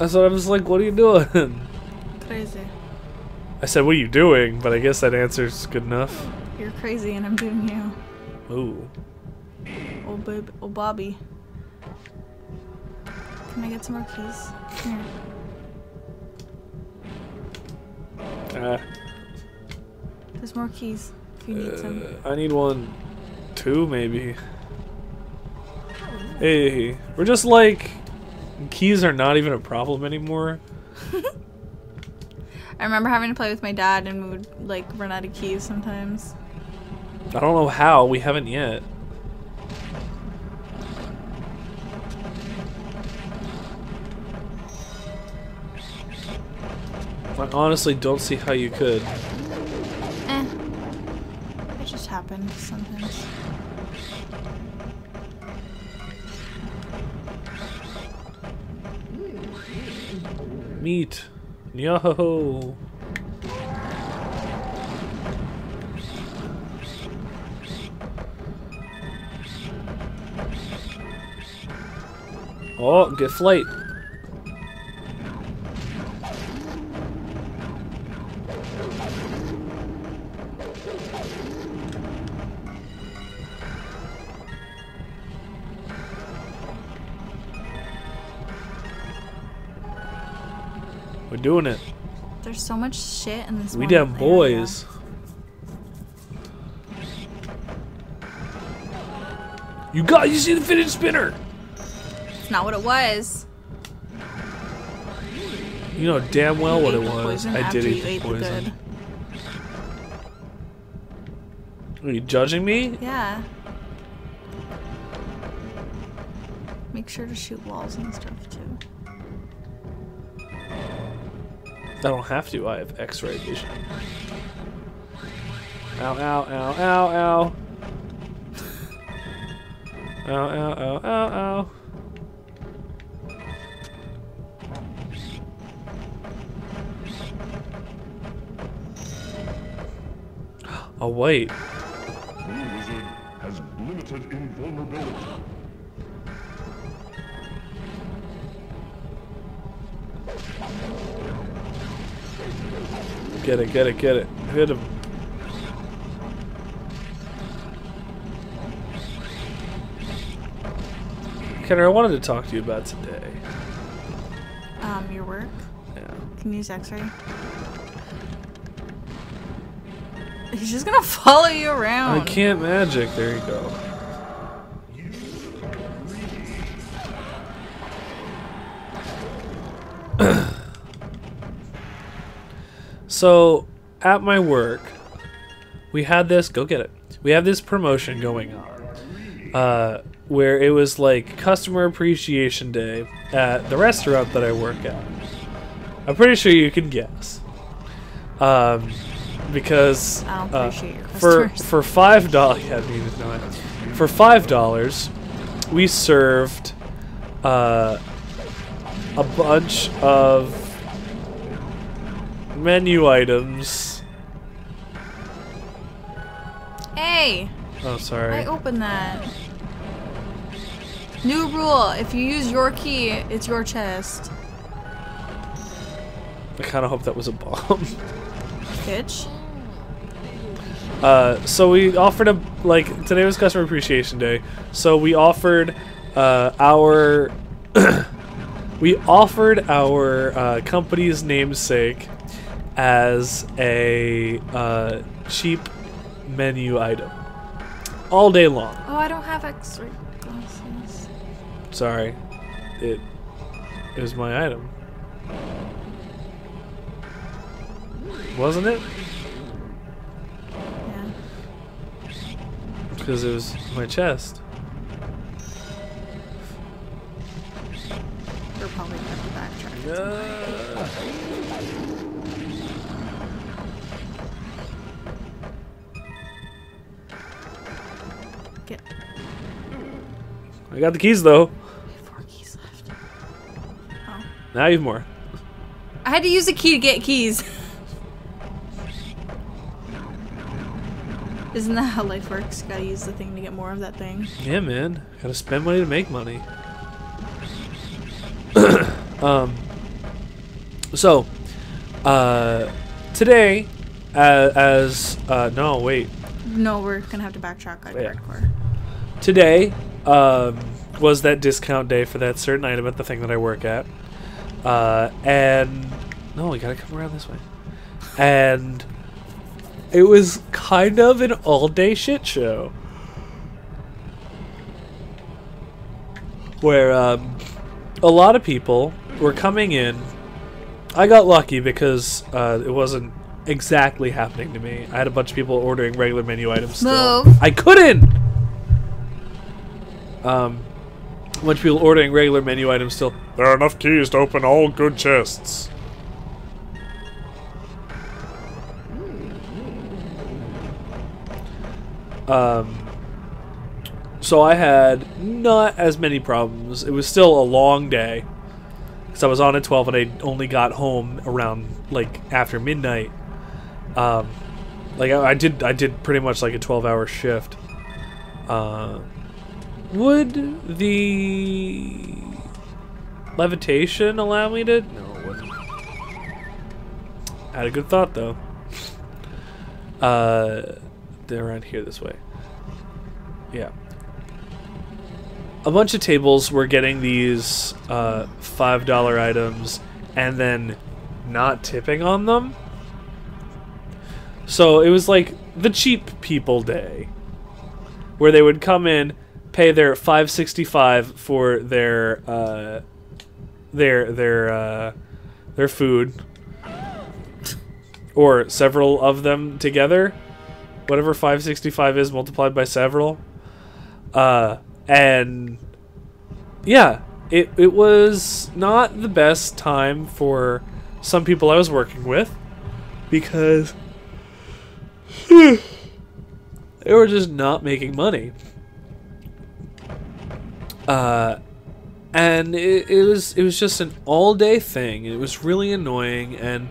That's what I was like, what are you doing? Crazy. I said, what are you doing? But I guess that answer's good enough. You're crazy and I'm doing you. Ooh. Oh, babe. Oh, Bobby. Can I get some more keys? Here. Uh, There's more keys if you need some. I need one, two maybe. Hey, we're just like, keys are not even a problem anymore. I remember having to play with my dad and we would like run out of keys sometimes. I don't know how, we haven't yet. I honestly don't see how you could. Eh. It just happens sometimes. Meat. Yo. Oh, get flight. We're doing it. There's so much shit in this We damn area. boys. You got you see the fidget spinner. It's not what it was. You know damn well You what it was. I did eat the poison. good. Are you judging me? Yeah. Make sure to shoot walls and stuff too. I don't have to, I have x-ray vision. Ow, ow, ow, ow, ow. ow, ow, ow, ow, ow. Oh, wait. Has limited invulnerability. Get it, get it, get it. Hit him. Kenner, I wanted to talk to you about today. Um, your work. Yeah. Can you use X-ray? He's just gonna follow you around. I can't magic. There you go. So, at my work, we had this. Go get it. We have this promotion going on, uh, where it was like customer appreciation day at the restaurant that I work at. I'm pretty sure you can guess. Um, because uh, for for five dollars, yeah, know it. For five dollars, we served uh, a bunch of menu items. Hey, Oh, sorry. I opened that. New rule: if you use your key, it's your chest. I kind of hope that was a bomb. Bitch. Uh, so we offered a like today was customer appreciation day. So we offered uh, our we offered our uh, company's namesake as a uh, cheap menu item all day long. Oh, I don't have X-ray glasses. Sorry, it it was my item, wasn't it? Yeah. Because it was my chest. We're probably gonna backtrack. I got the keys though. four keys left. Oh. Now you have more. I had to use a key to get keys. Isn't that how life works? Gotta use the thing to get more of that thing. Yeah, man. Gotta spend money to make money. um, So, uh, today, uh, as uh, no wait, No, we're gonna have to backtrack on Yeah. hardcore. today um, was that discount day for that certain item at the thing that I work at, uh, and no, we gotta come around this way, and it was kind of an all-day shit show. Where um, a lot of people were coming in. I got lucky because uh, it wasn't exactly happening to me. I had a bunch of people ordering regular menu items still. Move. I couldn't. Um, a bunch of people ordering regular menu items still. There are enough keys to open all good chests. Um, so I had not as many problems. It was still a long day because I was on at twelve and I only got home around like after midnight. Um, like I, I did, I did pretty much like a twelve-hour shift. Uh, would the levitation allow me to? No, it wouldn't. Had a good thought though. Uh, they're around here this way. Yeah. A bunch of tables were getting these uh, five dollar items and then not tipping on them. So it was like the cheap people day, where they would come in, pay their five sixty five for their uh, their their uh, their food, or several of them together, whatever 565 is multiplied by several. Uh, and yeah, it it was not the best time for some people I was working with because they were just not making money. Uh, and it, it was it was just an all day thing. It was really annoying, and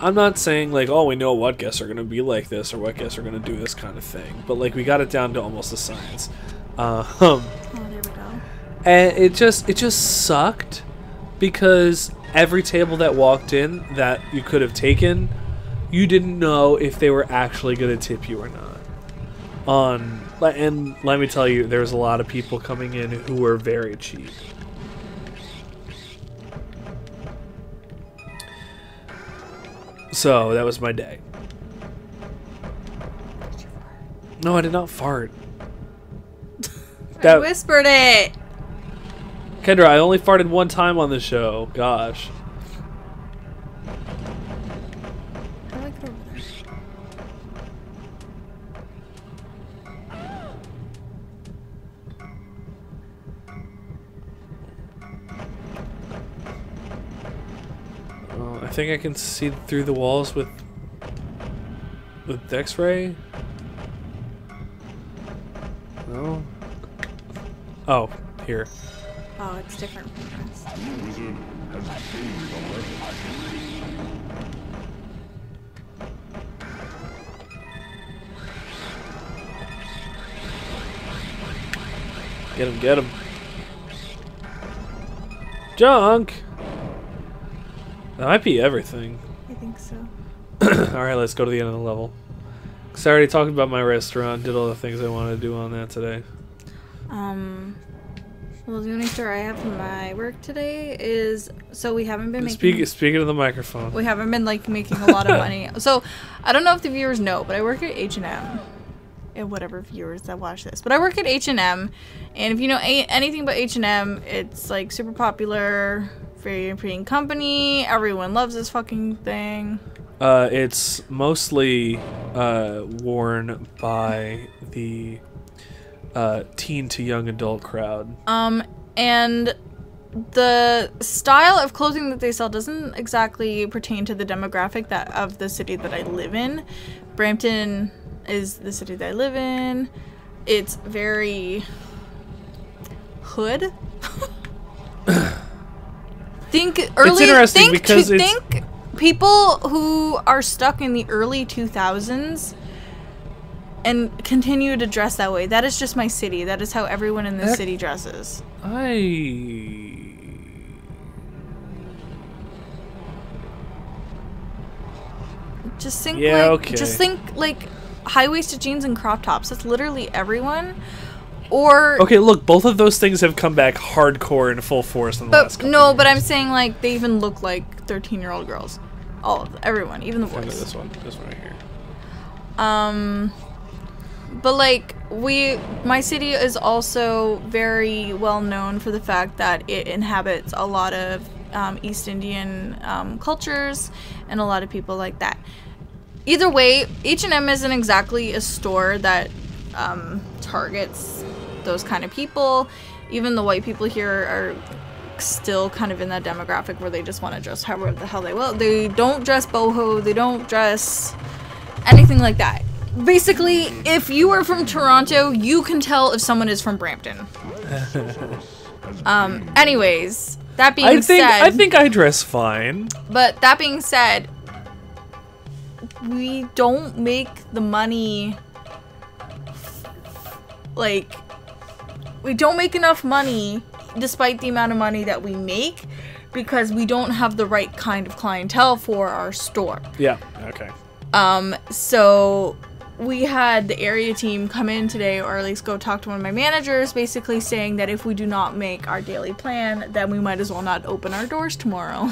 I'm not saying like, oh, we know what guests are gonna be like this or what guests are gonna do this kind of thing, but like we got it down to almost a science. Uh, um, Oh, there we go. and it just it just sucked because every table that walked in that you could have taken, you didn't know if they were actually gonna tip you or not. Um, on and let me tell you, there's a lot of people coming in who were very cheap. So that was my day. No, I did not fart. I whispered it. Kendra, I only farted one time on the show. Gosh. I think I can see through the walls with with X-ray. No. Oh, here. Oh, it's different from this. The wizard has gained a level. Get him, get him. Junk. That might be everything. I think so. all right, let's go to the end of the level. Cause I already talked about my restaurant. Did all the things I wanted to do on that today. Um, well, the only story I have from my work today is so we haven't been making speaking of the microphone. we haven't been like making a lot of money. So I don't know if the viewers know, but I work at H and M. And whatever viewers that watch this, but I work at H and M, and if you know a- anything about H and M, it's like super popular, very European company. Everyone loves this fucking thing. Uh, it's mostly uh, worn by the uh, teen to young adult crowd. Um, and the style of clothing that they sell doesn't exactly pertain to the demographic that of the city that I live in. Brampton is the city that I live in. It's very hood. think early. interesting think, because to it's- think people who are stuck in the early 2000s and continue to dress that way. That is just my city. That is how everyone in this That- city dresses. I Just think Yeah, like okay. just think like high waisted jeans and crop tops. That's literally everyone. Or Okay, look, both of those things have come back hardcore in full force in the last but couple no, of but I'm saying like they even look like 13 year old girls. All of them, everyone, even the boys. this one, this one right here. Um, but like we, my city is also very well known for the fact that it inhabits a lot of um, East Indian um, cultures and a lot of people like that. Either way, H and M isn't exactly a store that um, targets those kind of people. Even the white people here are still kind of in that demographic where they just want to dress however the hell they will. They don't dress boho. They don't dress anything like that. Basically, if you are from Toronto, you can tell if someone is from Brampton. um. Anyways, that being I think said, I think I dress fine. but that being said, we don't make the money. Like, we don't make enough money despite the amount of money that we make because we don't have the right kind of clientele for our store. Yeah. Okay. Um, so we had the area team come in today, or at least go talk to one of my managers, basically saying that if we do not make our daily plan, then we might as well not open our doors tomorrow.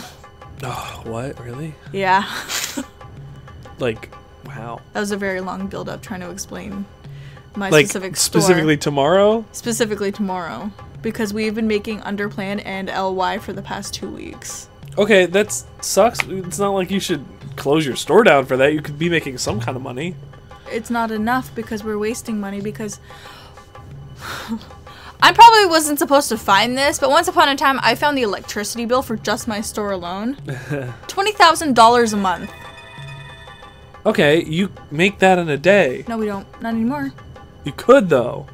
Oh, what? Really? yeah. Like, wow. That was a very long build up trying to explain my Like specific store. specifically tomorrow. specifically tomorrow. Because we've been making underplan and LY for the past two weeks. Okay, that sucks. It's not like you should close your store down for that. You could be making some kind of money. It's not enough because we're wasting money because I probably wasn't supposed to find this, but once upon a time I found the electricity bill for just my store alone. Twenty thousand dollars a month. Okay, you make that in a day. No, we don't. Not anymore. You could though.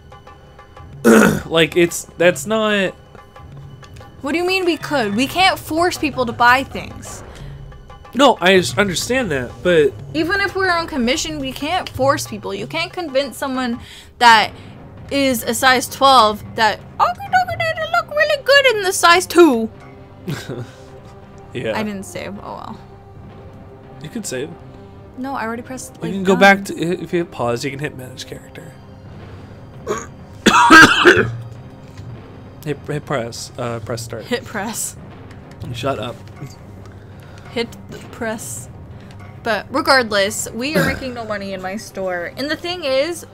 like it's that's not What do you mean we could? We can't force people to buy things. No, I understand that, but Even if we're on commission, we can't force people. You can't convince someone that is a size 12 that, oh, they look really good in the size 2. yeah. I didn't save. Oh well. You could save. No, I already pressed. You can go back to if you hit pause, you can hit manage character. Hit, hit press. Uh, press start. Hit press. Shut up. Hit the press. But regardless, we are making no money in my store. And the thing is,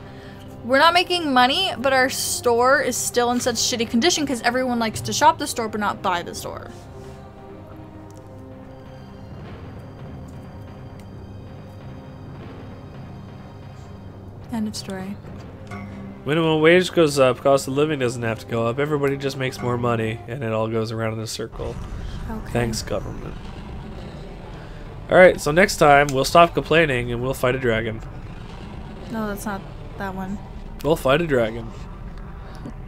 we're not making money, but our store is still in such shitty condition because everyone likes to shop the store but not buy the store. End of story. Minimum wage goes up, cost of living doesn't have to go up. Everybody just makes more money, and it all goes around in a circle. Okay. Thanks, government. Alright, so next time we'll stop complaining and we'll fight a dragon. No, that's not that one. We'll fight a dragon.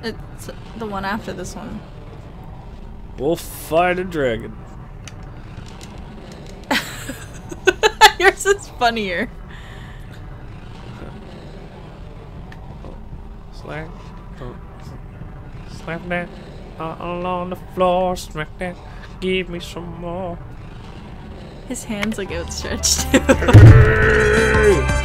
It's the one after this one. We'll fight a dragon. Yours is funnier. Slap, oh, slap that all on the floor, smack that, give me some more. His hands like outstretched.